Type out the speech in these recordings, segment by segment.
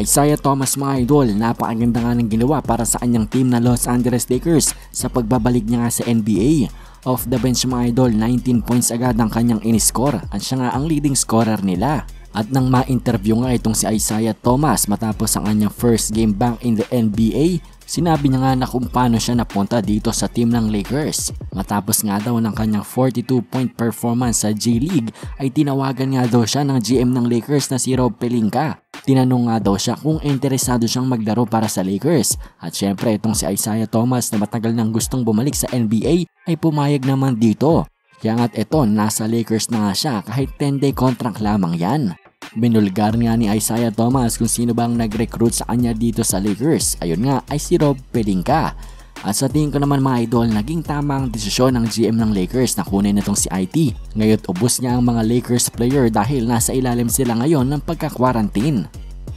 Isaiah Thomas mga idol, napakaganda nga ng ginawa para sa kanyang team na Los Angeles Lakers sa pagbabalik niya nga sa NBA. Off the bench mga idol, 19 points agad ang kanyang iniscore at siya nga ang leading scorer nila. At nang ma-interview nga itong si Isaiah Thomas matapos ang kanyang first game back in the NBA, sinabi niya nga na kung paano siya napunta dito sa team ng Lakers. Matapos nga daw ng kanyang 42 point performance sa G-League ay tinawagan nga daw siya ng GM ng Lakers na si Rob Pelinka. Tinanong nga daw siya kung interesado siyang maglaro para sa Lakers. At syempre itong si Isaiah Thomas na matagal nang gustong bumalik sa NBA ay pumayag naman dito. Kaya nga't ito, nasa Lakers na nga siya kahit 10-day contract lamang yan. Binulgar nga ni Isaiah Thomas kung sino bang nag-recruit sa kanya dito sa Lakers. Ayun nga ay si Rob Pelinka. At sa tingin ko naman mga idol, naging tama ang desisyon ng GM ng Lakers na kunin itong si IT. Ngayon ubos niya ang mga Lakers player dahil nasa ilalim sila ngayon ng pagka-quarantine.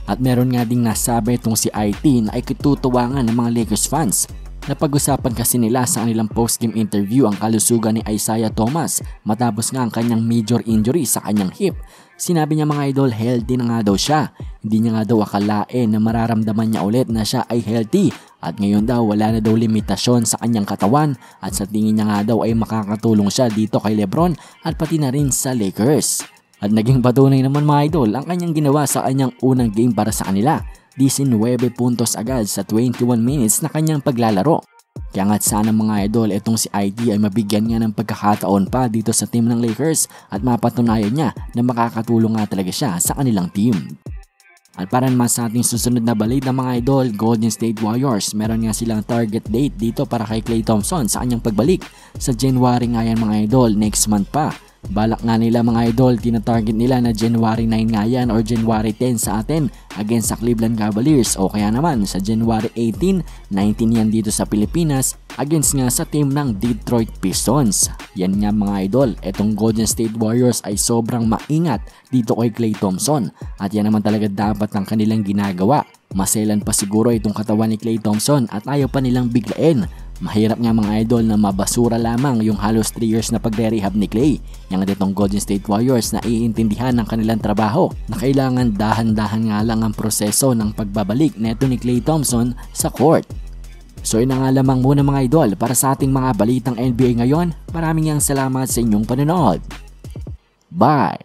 At meron nga ding nasabi itong si IT na ay kitutuwangan ng mga Lakers fans Napag-usapan kasi nila sa kanilang post-game interview ang kalusugan ni Isaiah Thomas matapos nga ang kanyang major injury sa kanyang hip. Sinabi niya mga idol healthy na nga daw siya. Hindi niya nga daw akalain na mararamdaman niya ulit na siya ay healthy at ngayon daw wala na daw limitasyon sa kanyang katawan at sa tingin niya nga daw ay makakatulong siya dito kay Lebron at pati na rin sa Lakers. At naging patunay naman mga idol ang kanyang ginawa sa kanyang unang game para sa kanila 19 puntos agad sa 21 minutes na kanyang paglalaro. Kaya nga't sana mga idol itong si ID ay mabigyan nga ng pagkakataon pa dito sa team ng Lakers at mapatunayan niya na makakatulong nga talaga siya sa kanilang team. At para naman sa ating susunod na balita mga idol, Golden State Warriors, meron nga silang target date dito para kay Klay Thompson sa kanyang pagbalik. Sa January nga yan mga idol, next month pa. Balak nga nila mga idol, tinatarget nila na January 9 nga yan or January 10 sa atin against sa Cleveland Cavaliers o kaya naman sa January 18, 19 yan dito sa Pilipinas against nga sa team ng Detroit Pistons. Yan nga mga idol, etong Golden State Warriors ay sobrang maingat dito kay Klay Thompson at yan naman talaga dapat ang kanilang ginagawa. Maselan pa siguro itong katawan ni Klay Thompson at ayaw pa nilang biglain Mahirap nga mga idol na mabasura lamang yung halos 3 years na pagre-rehab ni Clay. Yang ditong Golden State Warriors na iintindihan ng kanilang trabaho na kailangan dahan-dahan nga lang ang proseso ng pagbabalik neto ni Clay Thompson sa court. So yun nga lamang muna mga idol para sa ating mga balitang NBA ngayon. Maraming yang salamat sa inyong panonood. Bye!